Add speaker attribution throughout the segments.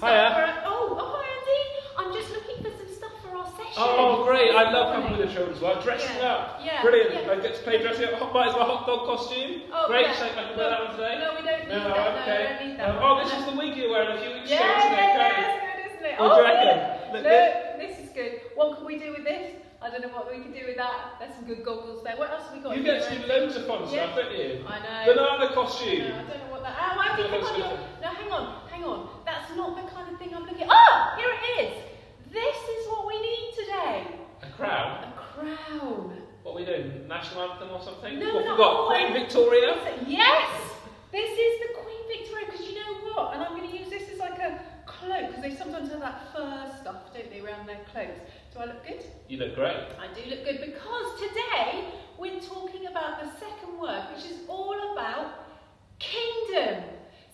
Speaker 1: stuff
Speaker 2: Hiya.
Speaker 1: for. Oh, oh, hi, Andy. I'm just looking for some stuff for our session.
Speaker 2: Oh, great! I love coming with the children as well. Dressing
Speaker 1: Yeah.
Speaker 2: up.
Speaker 1: Yeah,
Speaker 2: Brilliant.
Speaker 1: yeah.
Speaker 2: I get to play dressing up. Might as well hot dog costume.
Speaker 1: Oh,
Speaker 2: great.
Speaker 1: yeah.
Speaker 2: So I can wear that one today.
Speaker 1: No, we don't need
Speaker 2: No,
Speaker 1: that. No,
Speaker 2: okay.
Speaker 1: we don't need that.
Speaker 2: Um, oh, this is the wig you were wearing a few weeks
Speaker 1: Yeah,
Speaker 2: ago, isn't it?
Speaker 1: yeah,
Speaker 2: Great.
Speaker 1: yeah, it's good, isn't it?
Speaker 2: What do
Speaker 1: oh,
Speaker 2: you reckon?
Speaker 1: Look,
Speaker 2: Look
Speaker 1: look, this is good. What can we do with this? I don't know what we can do with that. There's some good goggles there. What else have we got?
Speaker 2: You
Speaker 1: here?
Speaker 2: get to do loads of fun
Speaker 1: Yeah.
Speaker 2: stuff, don't you?
Speaker 1: I know.
Speaker 2: Banana
Speaker 1: No,
Speaker 2: costume.
Speaker 1: I don't know what that. Oh,
Speaker 2: No,
Speaker 1: come
Speaker 2: that's
Speaker 1: on.
Speaker 2: good.
Speaker 1: you're- No, hang on, hang on. That's not the kind of thing I'm looking. Ah, here it is. This is what we need today.
Speaker 2: A crown.
Speaker 1: A crown.
Speaker 2: What are we doing? National anthem or something?
Speaker 1: No,
Speaker 2: what
Speaker 1: no,
Speaker 2: we got? Queen Victoria.
Speaker 1: Yes, this is the Queen Victoria. Because you know what? And I'm going to use this as like a cloak because they sometimes have that fur stuff, don't they, around their cloaks. Do I look good?
Speaker 2: You look great.
Speaker 1: I do look good because today we're talking about the second word, which is all about kingdom.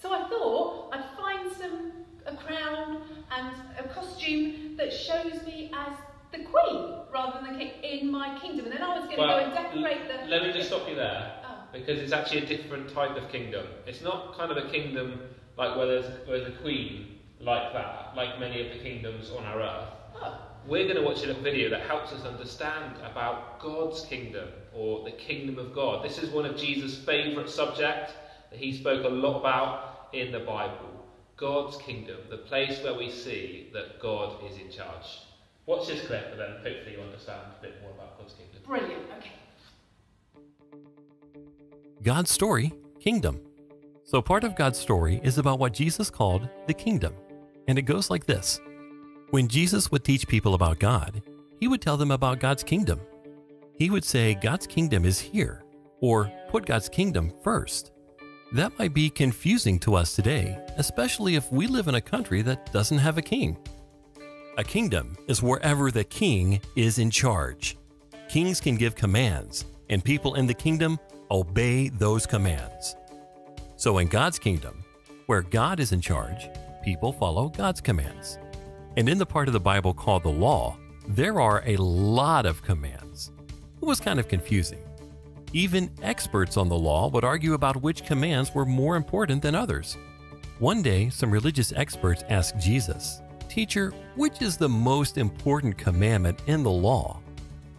Speaker 1: So I thought I'd find some a crown and a costume that shows me as the queen rather than the king in my kingdom. And then I was going to go and decorate the.
Speaker 2: let me just stop you there.
Speaker 1: Oh.
Speaker 2: Because it's actually a different type of kingdom. It's not kind of a kingdom like where there's, where there's a queen like that, like many of the kingdoms on our earth.
Speaker 1: Oh.
Speaker 2: We're going to watch a video that helps us understand about God's kingdom or the kingdom of God. This is one of Jesus' favourite subjects that he spoke a lot about in the Bible. God's kingdom, the place where we see that God is in charge. Watch this clip and then hopefully you understand a bit more about God's kingdom.
Speaker 1: Brilliant. Okay.
Speaker 3: God's story, kingdom. So, part of God's story is about what Jesus called the kingdom. And it goes like this When Jesus would teach people about God, he would tell them about God's kingdom. He would say, God's kingdom is here, or put God's kingdom first. That might be confusing to us today, especially if we live in a country that doesn't have a king. A kingdom is wherever the king is in charge. Kings can give commands, and people in the kingdom obey those commands. So, in God's kingdom, where God is in charge, people follow God's commands. And in the part of the Bible called the law, there are a lot of commands. It was kind of confusing. Even experts on the law would argue about which commands were more important than others. One day, some religious experts asked Jesus, Teacher, which is the most important commandment in the law?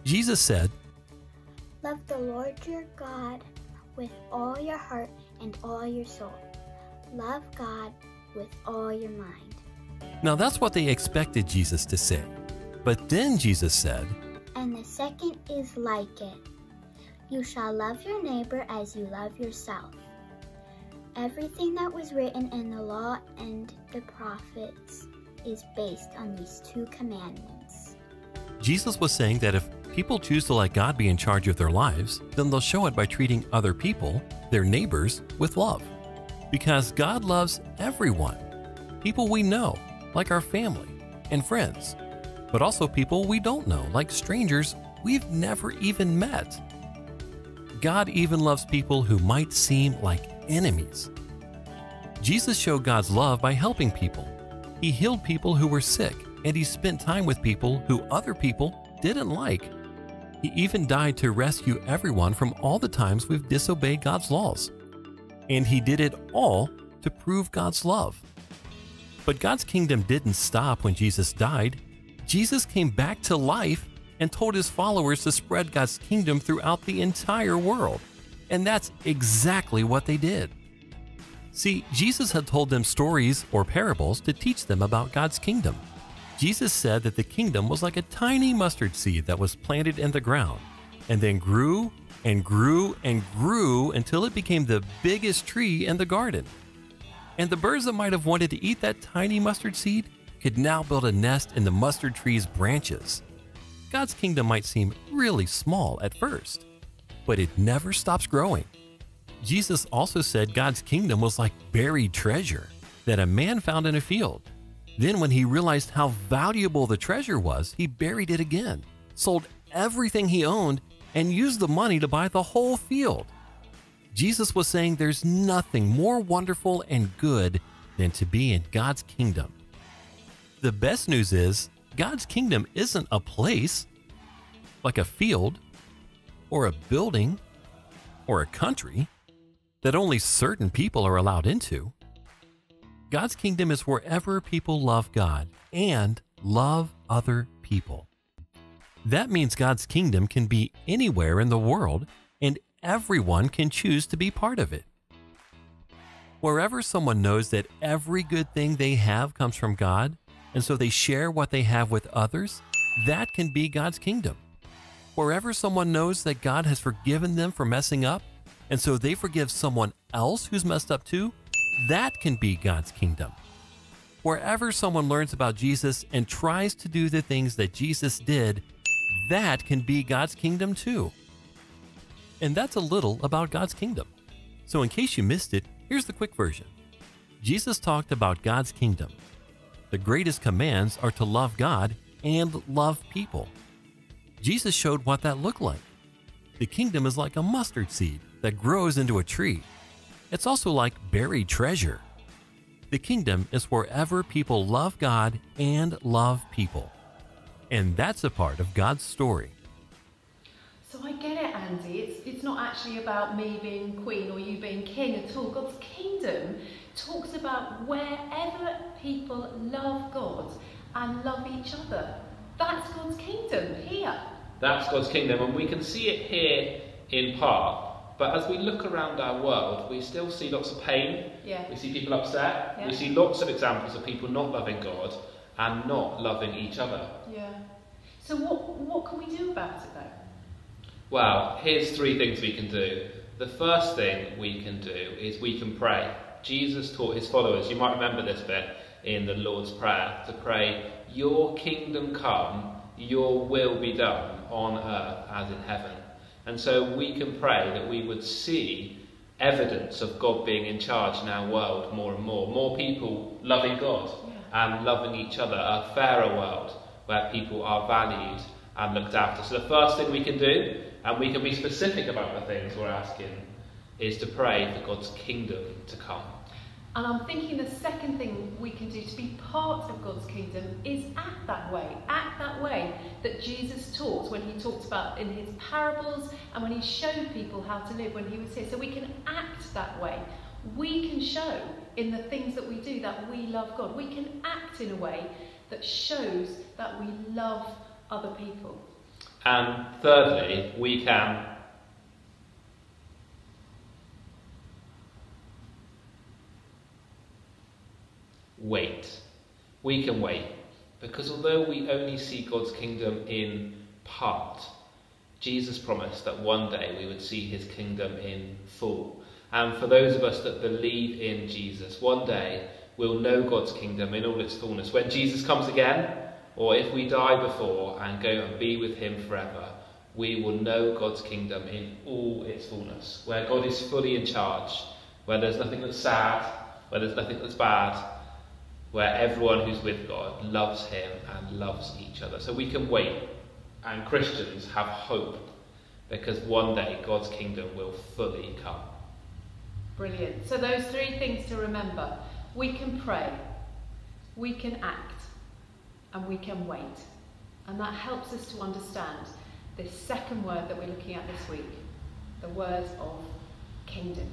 Speaker 3: Jesus said,
Speaker 4: Love the Lord your God with all your heart and all your soul. Love God with all your mind.
Speaker 3: Now that's what they expected Jesus to say. But then Jesus said,
Speaker 4: And the second is like it You shall love your neighbor as you love yourself. Everything that was written in the law and the prophets is based on these two commandments.
Speaker 3: Jesus was saying that if people choose to let God be in charge of their lives, then they'll show it by treating other people, their neighbors, with love. Because God loves everyone people we know, like our family and friends, but also people we don't know, like strangers we've never even met. God even loves people who might seem like enemies. Jesus showed God's love by helping people. He healed people who were sick, and he spent time with people who other people didn't like. He even died to rescue everyone from all the times we've disobeyed God's laws. And he did it all to prove God's love. But God's kingdom didn't stop when Jesus died. Jesus came back to life and told his followers to spread God's kingdom throughout the entire world. And that's exactly what they did. See, Jesus had told them stories or parables to teach them about God's kingdom. Jesus said that the kingdom was like a tiny mustard seed that was planted in the ground and then grew and grew and grew until it became the biggest tree in the garden. And the birds that might have wanted to eat that tiny mustard seed could now build a nest in the mustard tree's branches. God's kingdom might seem really small at first, but it never stops growing. Jesus also said God's kingdom was like buried treasure that a man found in a field. Then, when he realized how valuable the treasure was, he buried it again, sold everything he owned, and used the money to buy the whole field. Jesus was saying there's nothing more wonderful and good than to be in God's kingdom. The best news is God's kingdom isn't a place, like a field, or a building, or a country that only certain people are allowed into. God's kingdom is wherever people love God and love other people. That means God's kingdom can be anywhere in the world and everyone can choose to be part of it. Wherever someone knows that every good thing they have comes from God, and so they share what they have with others, that can be God's kingdom. Wherever someone knows that God has forgiven them for messing up, and so they forgive someone else who's messed up too, that can be God's kingdom. Wherever someone learns about Jesus and tries to do the things that Jesus did, that can be God's kingdom too. And that's a little about God's kingdom. So, in case you missed it, here's the quick version Jesus talked about God's kingdom. The greatest commands are to love God and love people. Jesus showed what that looked like. The kingdom is like a mustard seed that grows into a tree. It's also like buried treasure. The kingdom is wherever people love God and love people. And that's a part of God's story.
Speaker 1: So I get it, Andy. It's, it's not actually about me being queen or you being king at all. God's kingdom talks about wherever people love God and love each other. That's God's kingdom here.
Speaker 2: That's God's kingdom, and we can see it here in part. But as we look around our world, we still see lots of pain.
Speaker 1: Yeah.
Speaker 2: We see people upset.
Speaker 1: Yeah.
Speaker 2: We see lots of examples of people not loving God and not loving each other.
Speaker 1: Yeah. So what what can we do about it though?
Speaker 2: Well, here's three things we can do. The first thing we can do is we can pray. Jesus taught his followers, you might remember this bit in the Lord's Prayer, to pray, Your kingdom come, your will be done on earth as in heaven. And so we can pray that we would see evidence of God being in charge in our world more and more. More people loving God and loving each other, a fairer world where people are valued and looked after. So the first thing we can do, and we can be specific about the things we're asking, is to pray for God's kingdom to come.
Speaker 1: And I'm thinking the second thing we can do to be part of God's kingdom is act that way. Act that way that Jesus taught when he talked about in his parables and when he showed people how to live when he was here. So we can act that way. We can show in the things that we do that we love God. We can act in a way that shows that we love other people.
Speaker 2: And thirdly, we can wait. We can wait. Because although we only see God's kingdom in part, Jesus promised that one day we would see his kingdom in full. And for those of us that believe in Jesus, one day we'll know God's kingdom in all its fullness. When Jesus comes again, or if we die before and go and be with him forever, we will know God's kingdom in all its fullness, where God is fully in charge, where there's nothing that's sad, where there's nothing that's bad, where everyone who's with God loves him and loves each other. So we can wait, and Christians have hope, because one day God's kingdom will fully come.
Speaker 1: Brilliant. So those three things to remember. We can pray, we can act, and we can wait. And that helps us to understand this second word that we're looking at this week, the word of kingdom.